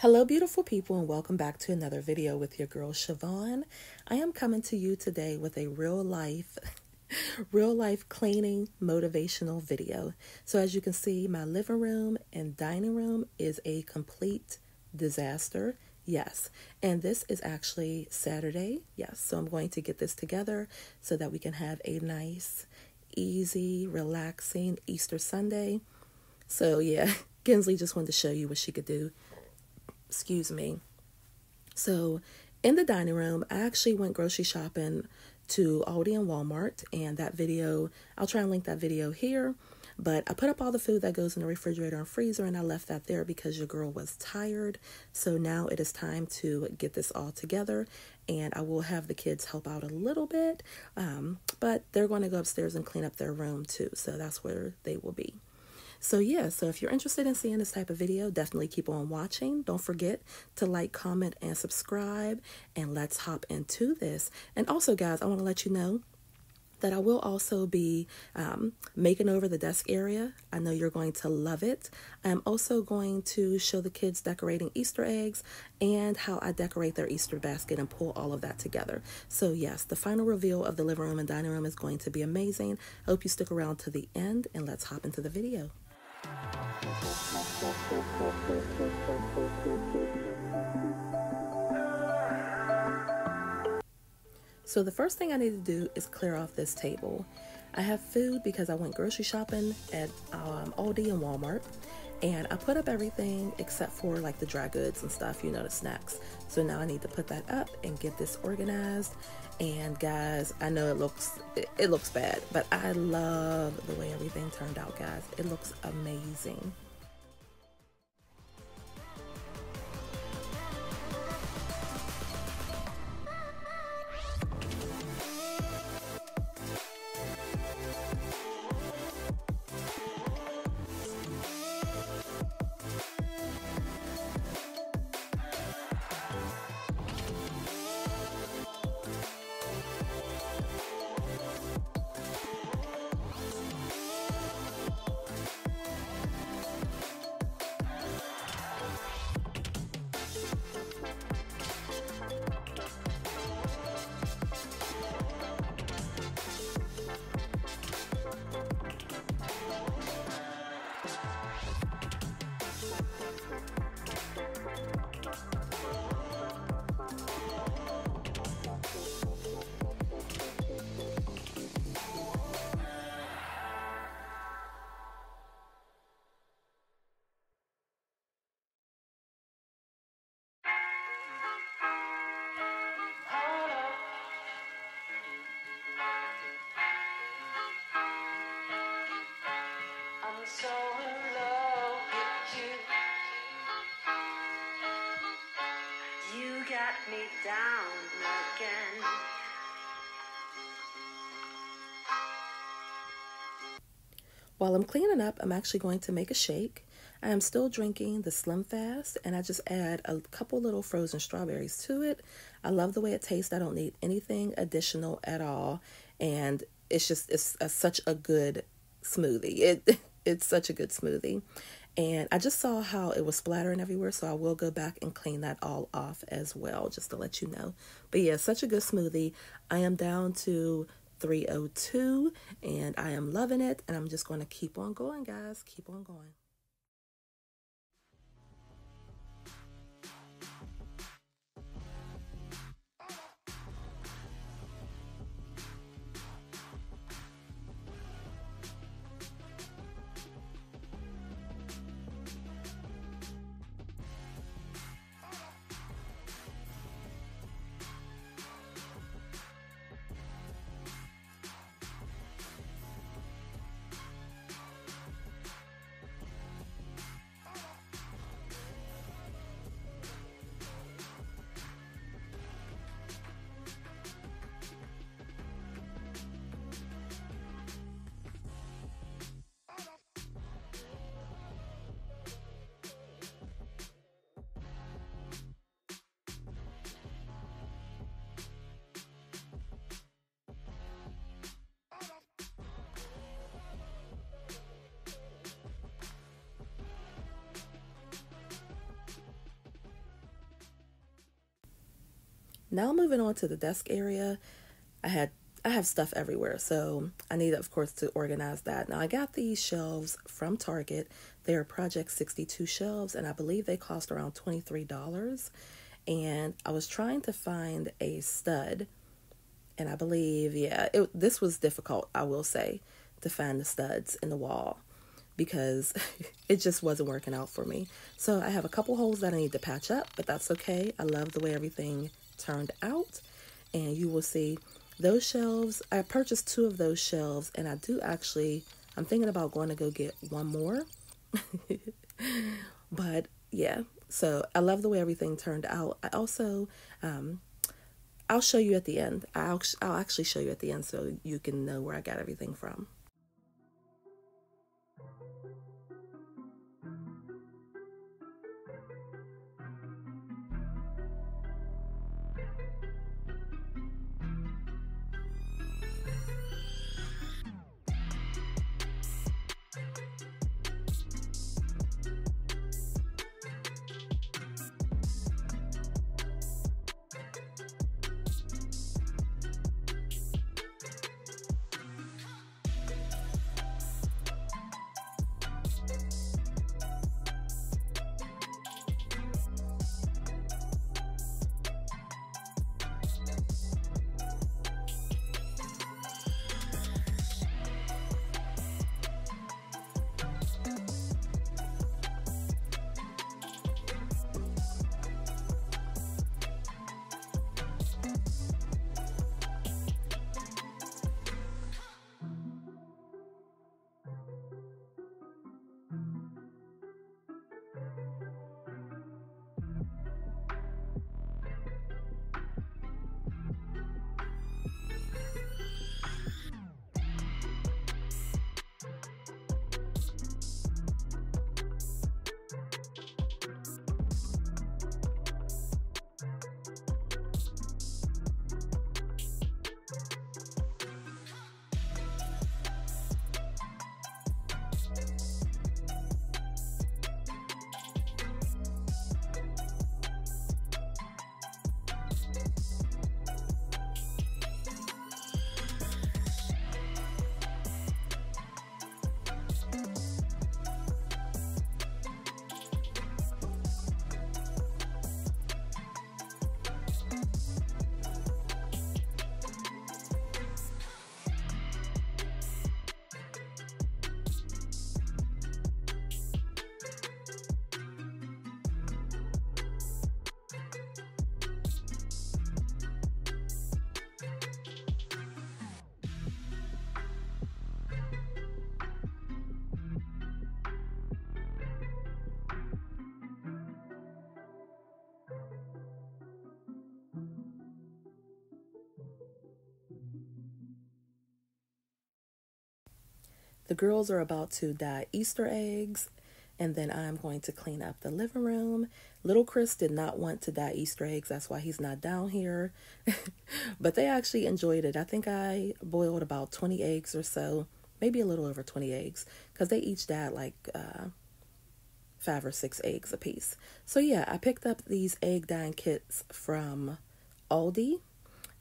Hello, beautiful people, and welcome back to another video with your girl Shyvonne. I am coming to you today with a real life, real life cleaning motivational video. So, as you can see, my living room and dining room is a complete disaster. Yes, and this is actually Saturday. Yes, so I'm going to get this together so that we can have a nice, easy, relaxing Easter Sunday. So, yeah, Gensley just wanted to show you what she could do excuse me. So, in the dining room, I actually went grocery shopping to Aldi and Walmart, and that video, I'll try and link that video here. But I put up all the food that goes in the refrigerator and freezer, and I left that there because your girl was tired. So now it is time to get this all together, and I will have the kids help out a little bit. Um, but they're going to go upstairs and clean up their room too, so that's where they will be. So yeah, so if you're interested in seeing this type of video, definitely keep on watching. Don't forget to like, comment, and subscribe. And let's hop into this. And also, guys, I want to let you know that I will also be um, making over the desk area. I know you're going to love it. I'm also going to show the kids decorating Easter eggs and how I decorate their Easter basket and pull all of that together. So, yes, the final reveal of the living room and dining room is going to be amazing. I hope you stick around to the end and let's hop into the video. So the first thing I need to do is clear off this table. I have food because I went grocery shopping at um, Aldi and Walmart and I put up everything except for like the dry goods and stuff, you know, the snacks. So now I need to put that up and get this organized. And guys, I know it looks it, looks bad, but I love the way everything turned out, guys. It looks amazing. So in love with you. You got me down again. While I'm cleaning up, I'm actually going to make a shake. I am still drinking the Slim Fast, and I just add a couple little frozen strawberries to it. I love the way it tastes. I don't need anything additional at all, and it's just it's a, such a good smoothie. It it's such a good smoothie. And I just saw how it was splattering everywhere, so I will go back and clean that all off as well, just to let you know. But yeah, such a good smoothie. I am down to 302 and I am loving it. And I'm just going to keep on going, guys. Keep on going. Now moving on to the desk area, I had I have stuff everywhere, so I need, of course, to organize that. Now, I got these shelves from Target. They are Project 62 shelves, and I believe they cost around $23. And I was trying to find a stud, and I believe, yeah, it, this was difficult, I will say, to find the studs in the wall because it just wasn't working out for me. So I have a couple holes that I need to patch up, but that's okay. I love the way everything turned out, and you will see those shelves, I purchased two of those shelves, and I do actually, I'm thinking about going to go get one more. but yeah, so I love the way everything turned out. I also, um, I'll show you at the end. I'll, I'll actually show you at the end so you can know where I got everything from. The girls are about to dye Easter eggs, and then I'm going to clean up the living room. Little Chris did not want to dye Easter eggs, that's why he's not down here. but they actually enjoyed it. I think I boiled about 20 eggs or so, maybe a little over 20 eggs, because they each dyed like uh, five or six eggs a piece. So yeah, I picked up these egg dyeing kits from Aldi,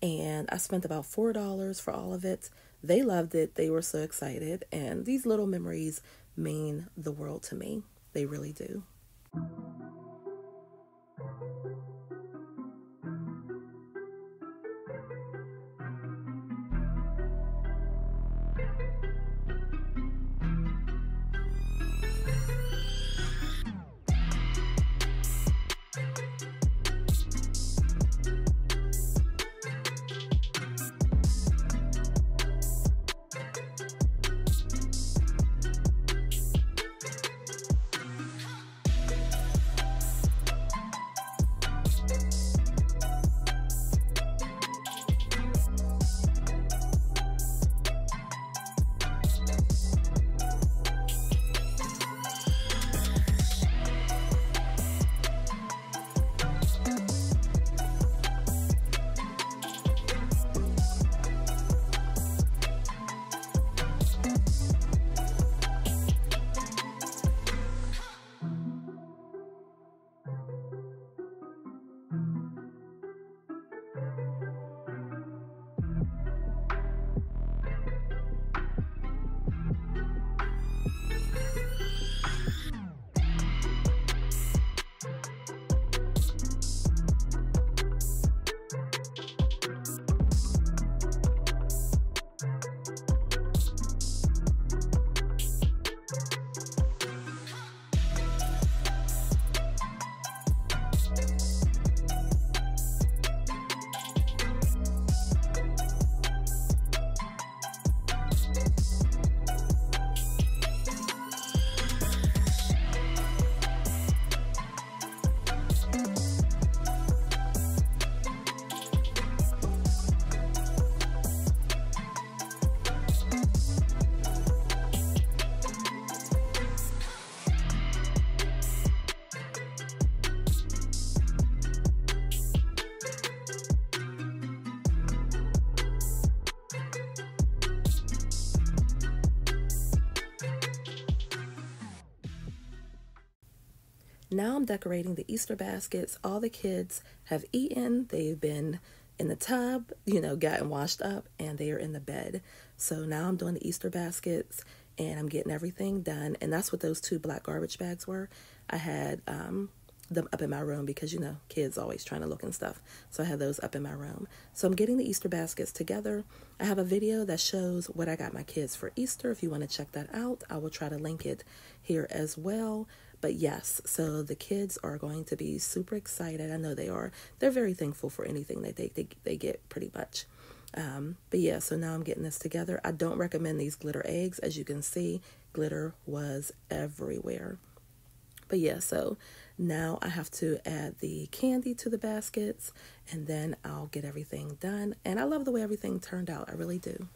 and I spent about $4 for all of it. They loved it. They were so excited. And these little memories mean the world to me. They really do. Now I'm decorating the Easter baskets. All the kids have eaten. They've been in the tub, you know, gotten washed up, and they are in the bed. So now I'm doing the Easter baskets and I'm getting everything done. And that's what those two black garbage bags were. I had um, them up in my room because you know kids always trying to look and stuff so i had those up in my room so i'm getting the easter baskets together i have a video that shows what i got my kids for easter if you want to check that out i will try to link it here as well but yes so the kids are going to be super excited i know they are they're very thankful for anything that they, they, they get pretty much um, but yeah so now i'm getting this together i don't recommend these glitter eggs as you can see glitter was everywhere but yeah so now I have to add the candy to the baskets and then I'll get everything done. And I love the way everything turned out. I really do.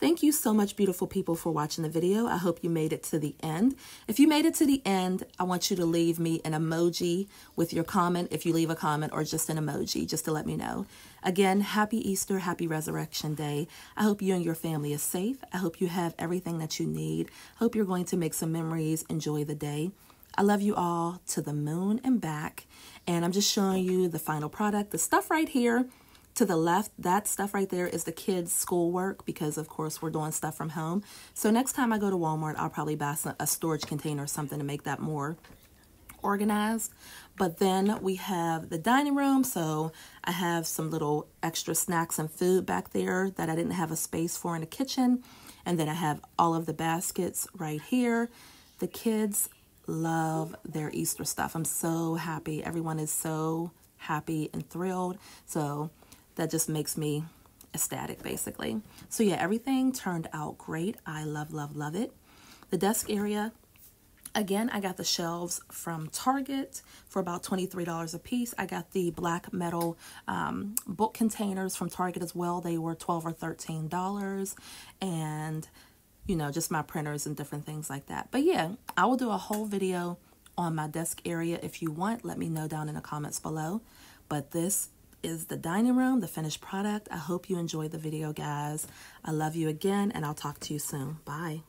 Thank you so much, beautiful people, for watching the video. I hope you made it to the end. If you made it to the end, I want you to leave me an emoji with your comment, if you leave a comment, or just an emoji, just to let me know. Again, happy Easter, happy Resurrection Day. I hope you and your family is safe. I hope you have everything that you need. Hope you're going to make some memories, enjoy the day. I love you all to the moon and back. And I'm just showing you the final product. The stuff right here to the left, that stuff right there is the kids' schoolwork because, of course, we're doing stuff from home. So next time I go to Walmart, I'll probably buy some, a storage container or something to make that more organized. But then we have the dining room. So I have some little extra snacks and food back there that I didn't have a space for in the kitchen. And then I have all of the baskets right here. The kids love their Easter stuff. I'm so happy. Everyone is so happy and thrilled. So that just makes me ecstatic basically. So yeah, everything turned out great. I love, love, love it. The desk area, again, I got the shelves from Target for about $23 a piece. I got the black metal um, book containers from Target as well. They were 12 or $13 and you know, just my printers and different things like that. But yeah, I will do a whole video on my desk area if you want. Let me know down in the comments below. But this is the dining room, the finished product. I hope you enjoyed the video, guys. I love you again, and I'll talk to you soon. Bye.